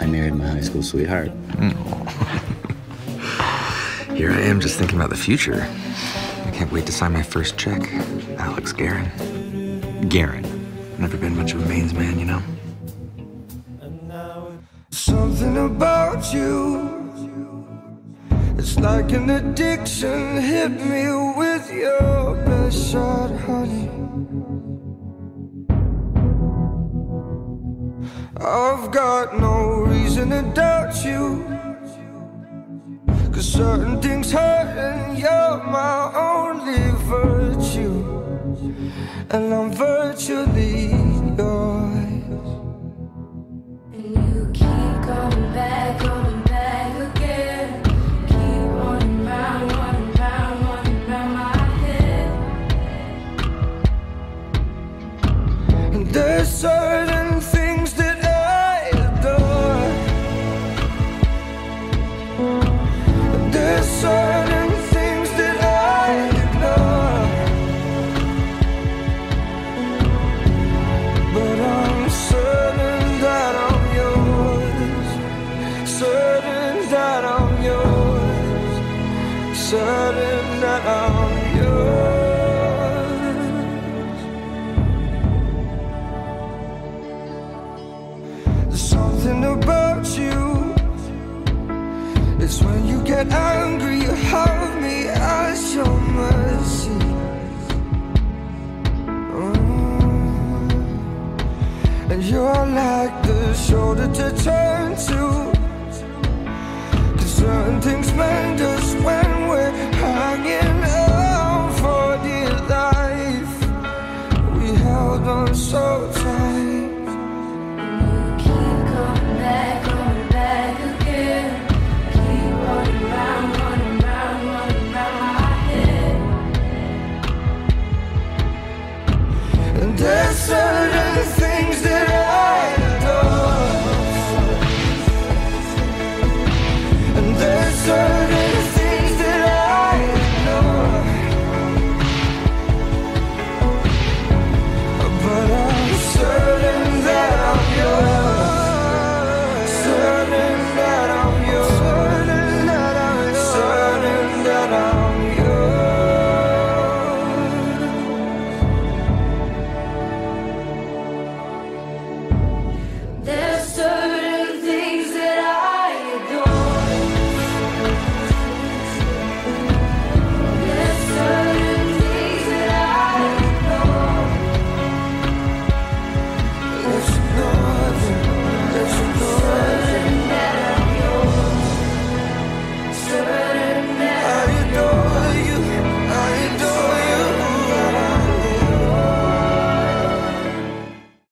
I married my high school sweetheart. Here I am just thinking about the future. I can't wait to sign my first check. Alex Guerin. Garen. Never been much of a Manes man, you know? Something about you. It's like an addiction. Hit me with your best shot, honey. I've got no to doubt you. Cause certain things hurt, and you're my only virtue. And I'm virtually yours. And you keep coming back, coming back again. Keep running round, running round, running round my head. And there's certain Certain that I'm yours. There's something about you. It's when you get angry, you have me as your mercy. Mm. And you're like the shoulder to turn to. Cause so